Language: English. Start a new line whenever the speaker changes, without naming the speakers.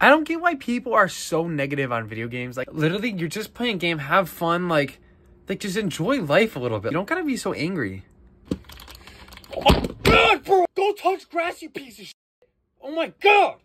I don't get why people are so negative on video games. Like literally, you're just playing a game, have fun, like, like just enjoy life a little bit. You don't gotta be so angry.
Oh my god, bro! Don't touch grass, you piece of shit! Oh my god!